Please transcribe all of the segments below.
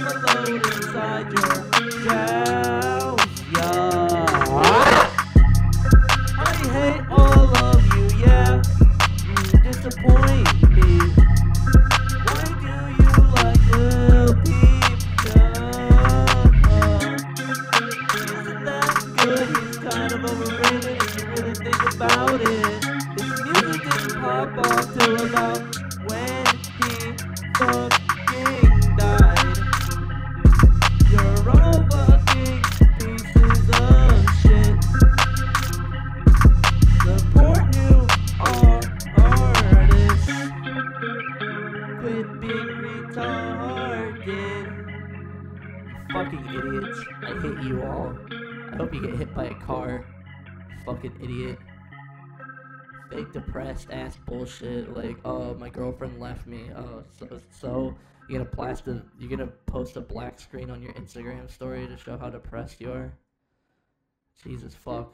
Yeah. I hate all of you, yeah. You disappoint me. Why do you like. Isn't that good? He's kind of overrated if you really think about it. His music didn't pop off till about Quit being retarded. Fucking idiots. I hate you all. I hope you get hit by a car. Fucking idiot. Fake depressed ass bullshit. Like, oh, my girlfriend left me. Oh, so, so you're gonna plaster, you're gonna post a black screen on your Instagram story to show how depressed you are? Jesus fuck.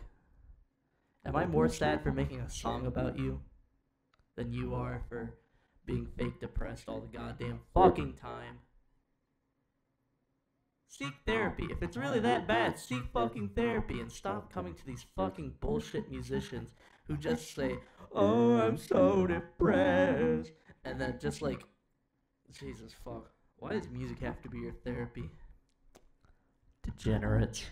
Am I more sad for making a song about you than you are for being fake depressed all the goddamn fucking time? Seek therapy. If it's really that bad, seek fucking therapy and stop coming to these fucking bullshit musicians who just say, Oh, I'm so depressed. And then just like, Jesus fuck. Why does music have to be your therapy? Degenerates.